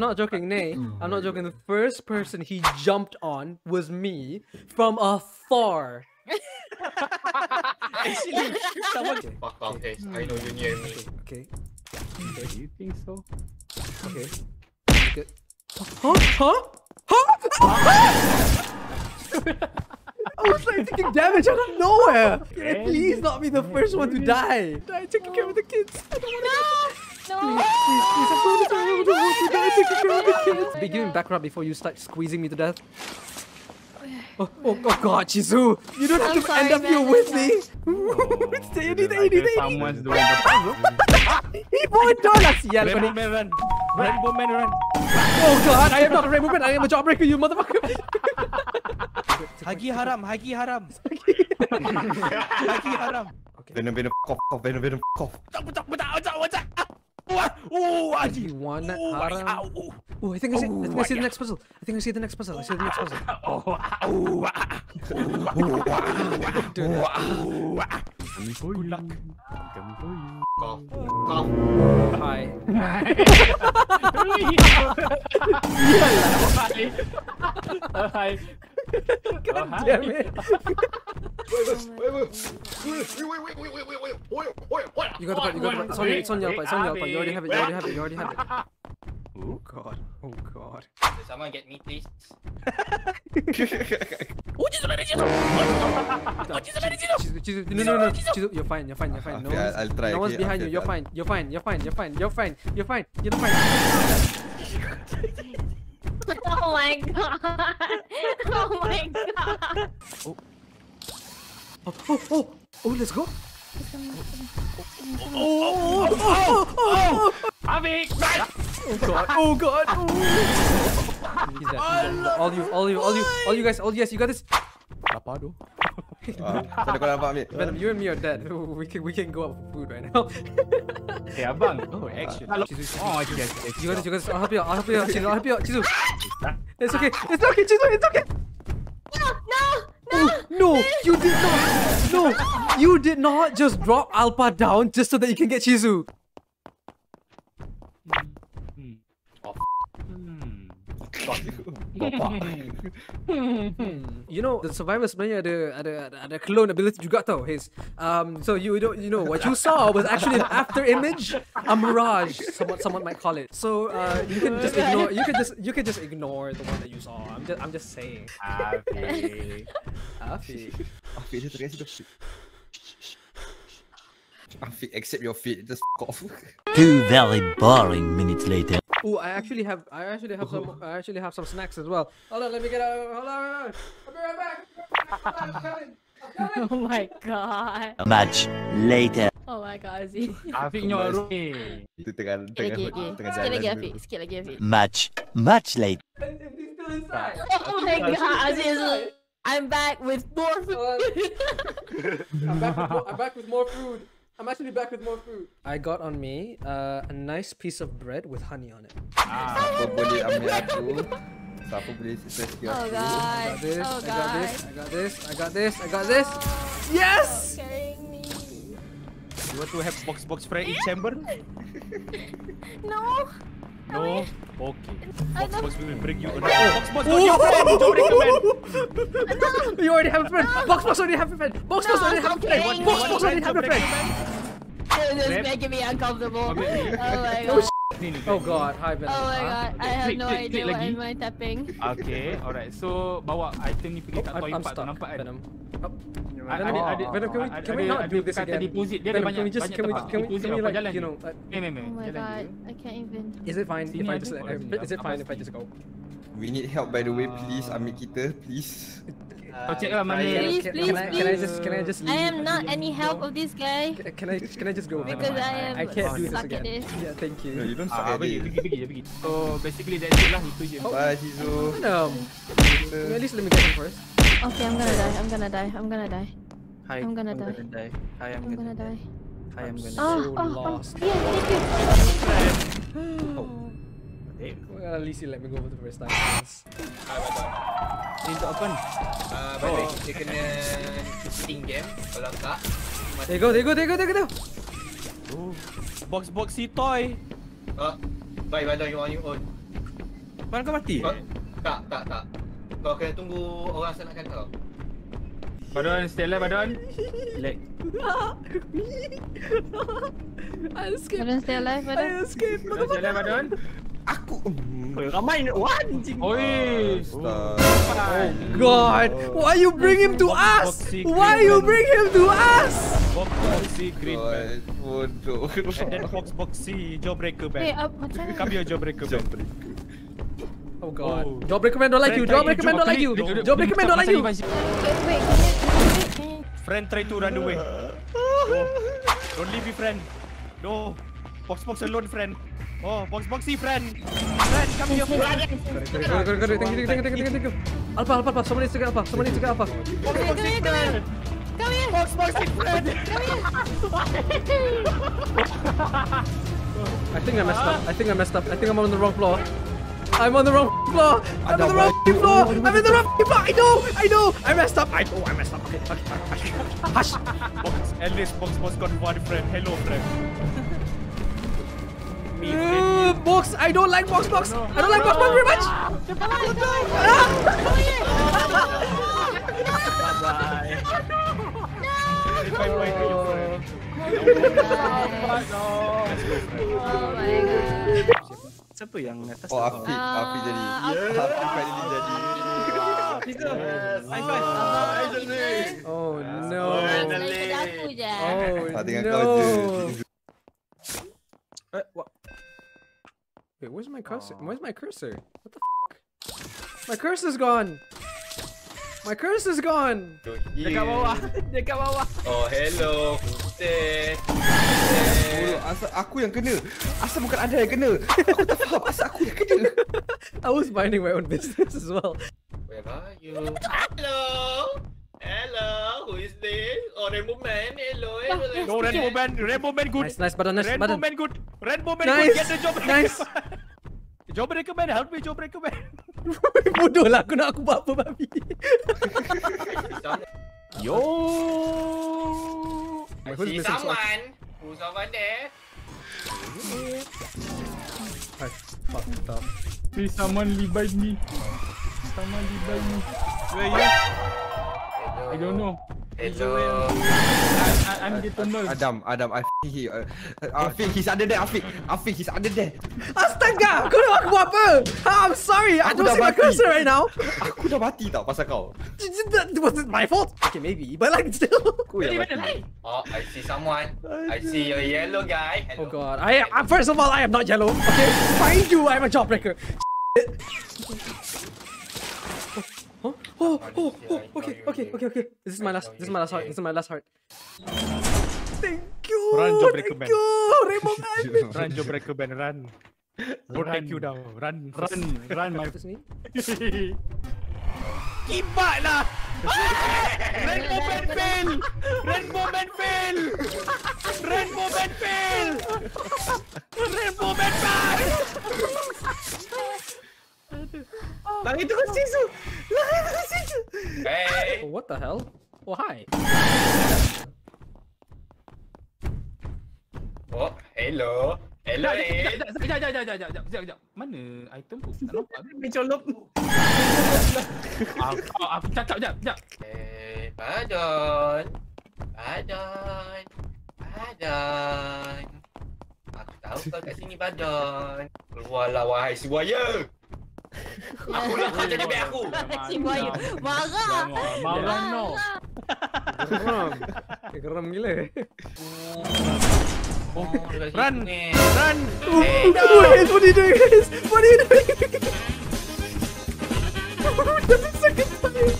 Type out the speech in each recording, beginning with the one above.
I'm not joking, Nay. Oh I'm not joking. The first person he jumped on was me from afar. Actually, someone. Fuck off, Ace. I know you near me. Okay, Do you think so? okay. Good. Huh? Huh? Huh? I was like taking damage out of nowhere. Can I please not be the first one to die? Die taking care of the kids. I don't want to No. Be giving background before you start squeezing me to death. Oh, oh, oh god, Chizu! You don't I'm have to sorry, end up here with me! Oh, it's the 80, the 80, the 80! Someone's doing the problem. he won't tell us! Yeah, run, run, run! Rainbow man, run! Oh god, I am not a rainbow man, I am a jawbreaker, you motherfucker! Hagi haram, hagi haram! hagi haram! Okay. Venom, venom, f*** off, venom, venom, f*** off! What's up, what's up, what's up, what's up? Oh, Haji. You want Oh, haram? ow. Oh, I think I see. I think I see the next puzzle. I think I see the next puzzle. I see the next puzzle. Oh, ow. Dude, uh, Good luck. Cough. Cough. hi. Oh, hi. God damn it. You got the part, you got the part. It's on your, it's on your part, it's on your part. You already have it, you already have it, you already have it. Oh god, oh god. Can someone get me, please? no, no, no, no. You're fine, you're fine, you're fine. No one's, I'll try. No one's behind you. You're fine. You're fine. You're fine. You're fine. You're fine. You're fine. You're fine. Oh, oh my god. Oh my god. Oh oh, oh, oh, let's go. Oh, oh, oh, oh, Afiq. oh, God, oh, God. Oh. He's dead, he's dead. All you, all you, all you, all you guys, all you guys, you got this. Apa tu? Ah, Macam kau nampak ambil? Venom, you and me are dead. We can, we can go up for food right now. Eh, abang. Oh, action. Chizu, Chizu, Oh, okay, okay. You got this, you got this. I'll help you out. I'll help you out, Chizu. I'll help you out, Chizu. It's okay. It's okay, Chizu. It's okay. No. Oh, you did not. No, you did not just drop Alpa down just so that you can get Chizu. Hmm. Oh, Hmm. You know, the survivors sebenarnya ada ada ada, ada clone ability juga tau. His um so you don't you know what you saw was actually an after image, a mirage, someone someone might call it. So uh you can just ignore you can just you can just ignore the one that you saw. I'm just I'm just saying. Afiq. Afi. Afiq dia teriak situ. Afiq, accept your fate. Just f**k off. Two very boring minutes later. Oh, I actually have I actually have some I actually have some snacks as well. Hold on, let me get out. Hold on, hold on. I'll be right back. I'm coming. I'm coming. Oh my god. Much later. Oh my god, Aziz. Afiq nyorok ni. Itu tengah Sikit tengah lagi, lagi. tengah Sikit lagi, jalan. Afiq. Sikit lagi, Afiq. Much, much later. And if he's still inside. Oh my god, Aziz. I'm back with more food. I'm back, with more, I'm back with more food. I'm actually back with more food. I got on me uh, a nice piece of bread with honey on it. Ah. Siapa boleh ambil aku? Siapa boleh rescue Oh aku? I god. got this. Oh I got this. I got this. I got this. I got this. Yes. Carrying me. You want to have box box friend in chamber? No. No. Okay. I Box don't- box will bring you. Oh, box box got your friend. Jawbreaker man. You already have a friend. Box Box already have a friend. Box Box already have a friend. Box. Box already have a friend. This is making me uncomfortable. Oh Ambil my Oh, god. Ni ni. Oh God, hi Ben. Oh my god. I okay. have Klik, no klik, idea klik what lagi. am I tapping. Okay, alright. So bawa item ni pergi kat I'm, toy I'm 4 tu stuck. nampak kan? Venom. Oh. Ada Venom, ada Venom, can we ada- can we ada- not ada do this again? deposit dia Venom, banyak can we just banyak can we tempat. can we can we like jalan you know? Uh, Meh meh meh. Oh my god. I can't even. is it fine Sini if I just let? kot, Uh, is it fine if I just go? We need help by the way, please. Ambil kita, please. Kau check lah mana Try- Please, Can, please, can I can I please. just can I just I am not any help of this guy. Can- Can I can I just go? Because I am I can't do this stuck again. at this. Yeah, thank No, you. you don't Ah, suck at pergi, it. pergi, pergi, pergi. So basically that's it lah, itu je. Bye, Chizu. Venom. At least let me get him first. Okay, I'm gonna die. I'm gonna die. I'm gonna die. Hi, I'm gonna die. die. Hi, I'm, I'm gonna die. Hi, I'm gonna So Oh, oh, oh. lost. Yeah, thank you. Eh, Well, at least you let me go for the first time. Ni untuk apa ni? Ah, by the way, kita kena cheating game. Kalau tak, There you go, there you go, there you go, there you go. Oh, box box si toy. oh, bye, bye, you on your own. Kau kau mati? Kau- Tak, tak, tak. Kau kena tunggu orang selamatkan kau. Badon, stay alive, Badon. Leg. I escaped. Badon stay alive, Badon. I escaped. Badon, stay alive, Badon. Aku. Oi, ramai ni. What? Oi. Astaga. God, why you bring him to us? Why you man. bring him to us? Boxy green man. God, bodoh. And then box boxy jawbreaker Hey, band. up, macam mana? Come here, jawbreaker band. Oh God. Oh. Jawbreaker man don't like you. Jawbreaker man don't like you. Jawbreaker man don't like you. Friend try to run away. Oh. Don't leave me, friend. No. Box box alone, friend. Oh, box boxy, friend. Friend, come here, friend. Got it, got it, got it. Thank you, thank you, thank you, thank you. Alpa, Alpa, Alpa. Someone needs to get Alpa. Someone needs to get Alpa. Box boxy, friend. Come here! Box boxy, friend. I think I messed up. I think I messed up. I think I'm on the wrong floor. I'm on the wrong floor. I'm on the wrong floor. I'm in the wrong floor. I know. I know. I messed up. I know. I messed up. Okay. Okay. Hush. Hush. Box, at least box box got one friend. Hello, friend. Me. Uh, box. I don't like box box. I don't like box box very much. Your friend. Oh my god. Siapa yang atas Oh, tu? Afiq. Afiq jadi. Ah, Afiq finally jadi. High five. Oh no. Selain aku je. Oh Tak dengan kau je. no. Eh, what? Wait, where's my cursor? Where's my cursor? What the f? My cursor's gone. My cursor's gone. Dekat bawah. Dekat bawah. Oh, hello. Putih. Bodoh, Asal aku yang kena. Asal bukan anda yang kena. Aku tak faham. Asal aku yang kena. I was minding my own business as well. Where are you? Hello. Hello. Who is this? Oh, Rainbow Man. Hello. Hello. No, Rainbow Man. Rainbow Man good. Nice, nice button, nice Rainbow button. Man good. Rainbow Man Nice, good. Get the job. nice. Jawbreaker Man. Help me, Jawbreaker Man. Bodoh lah aku nak aku buat apa babi. Yo. I Who's see someone. Who's over there? I fucked up. Please, someone revive me. Someone revive me. Where you? I don't know. Hello. I, I, I'm getting nervous. Adam, Adam, I he, uh, Afiq, he's under there, Afiq. Afiq, he's under there. Astaga! Kau nak aku buat apa? I'm sorry. I don't see my cursor right now. Aku dah mati tau pasal kau. Was it my fault? Okay, maybe. But like still. Aku yang mati. Oh, I see someone. I see a yellow guy. Oh Hello. god. I, I first of all, I am not yellow. Okay, find you. I'm a jawbreaker. Oh, oh, oh, oh, okay, okay, okay, okay. This is my last. This is my last heart. This is my last heart. Thank you. Run, Jawbreaker Thank Man. you, Rainbow Man. Run, Jawbreaker Man. Run. Don't take you down. Run, run, run, my? Kibat lah! Rainbow Man fail! Rainbow Man fail! Rainbow Man fail! Rainbow Man fail! Langit tu kasi su. Langit tu kasi su. Hey. Oh, what the hell? Oh, hi. Oh, hello. Hello, sekejap, sekejap, sekejap, sekejap, sekejap, sekejap, sekejap. Mana item tu? Tak nampak. Mencolok. Aku, aku cakap sekejap, sekejap. Eh, Badon. Badon. Badon. Aku tahu kau kat sini, Badon. Keluarlah, wahai si buaya. Aku nak kau jadi beg aku. Si buaya. Marah. Jangan, Marah no. Geram. Geram gila. Oh, dekat Run. situ ni. Run! Eh, hey, Wait, what are you doing, guys? What are you doing? That's the second time.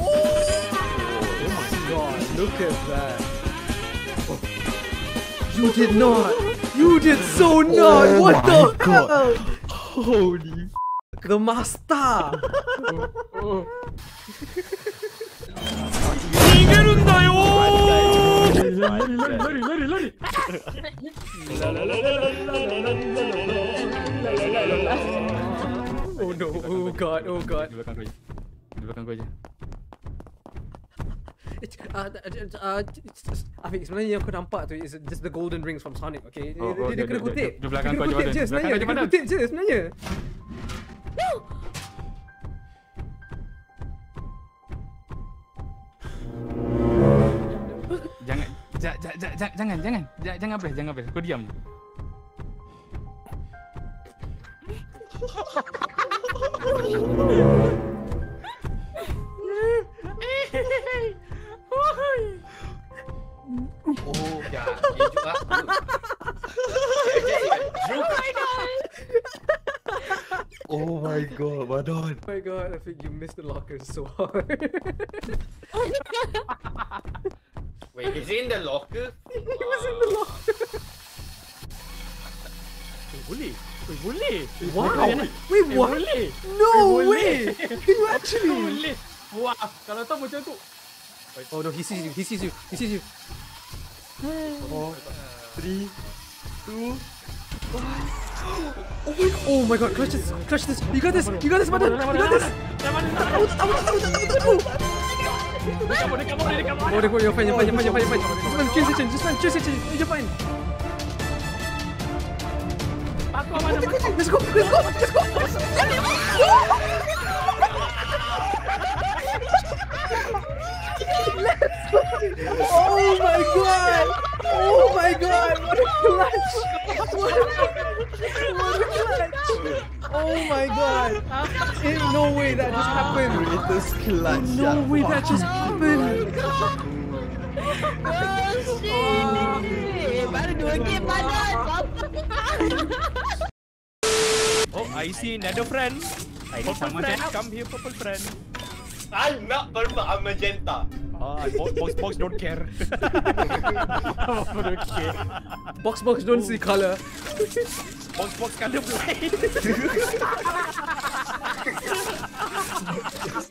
Oh my god, look at that. You did not. You did so not. Oh what the hell? Holy. The master. 逃げるんだよー何何何何何 Oh no. Oh god. Oh god. Di belakang kau je. Di belakang kau je. Uh, Afiq, sebenarnya yang aku nampak tu is just the golden rings from Sonic, okay? Oh, oh, dia, dia, kena kutip. Dia, dia, dia, dia, dia, dia, dia, dia, dia, kena kutip je sebenarnya. No! jangan, j- j- j- j- jangan, jangan, jangan, jangan, jangan, jangan, jangan, jangan, jangan, jangan, ya. Dia juga aku. Dia jadi Joke. Oh my god, Badon. Oh my god, I think you missed the locker so hard. Wait, is he in the locker? he was in the locker. Eh, boleh. Eh, boleh. Wow. Wait, what? boleh. No way. boleh. Can you actually? Boleh. Wah, kalau tahu macam tu. Oh no, he sees you. He sees you. He sees you. Four, three, two, Oh my god, clutch this. Clutch this. You got this. You got this, Madan. You got this. Dah mana? Dah Out, out, out, out, out, out. Dekat mana? Dekat mana? Dekat mana? Oh, Deco, you're fine, you're fine, you're fine, you're fine, you're fine. Just fine, change section, just fine, change section. You're fine. Mana? Aku Let's go, let's go, let's go. Oh my god! Oh my god! What a clutch! What a, what a clutch! Oh my god! Ain't no way that just happened! greatest clutch. No way that just happened! Oh shit. Baru dua game badan. Oh, I see another friend. Purple friend, come here, purple friend. anak baru nak magenta. Ah, box box don't care. Apa don't care? Box box don't see color. Box box color blind.